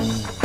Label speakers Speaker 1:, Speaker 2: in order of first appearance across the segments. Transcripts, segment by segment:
Speaker 1: Smiles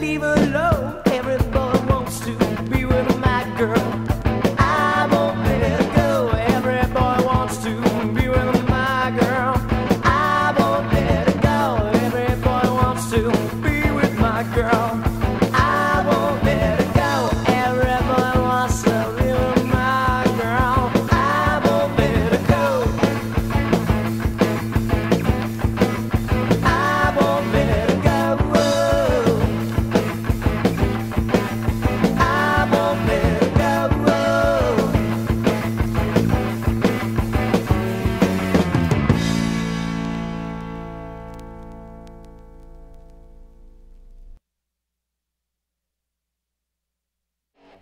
Speaker 1: leave alone.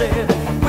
Speaker 1: said.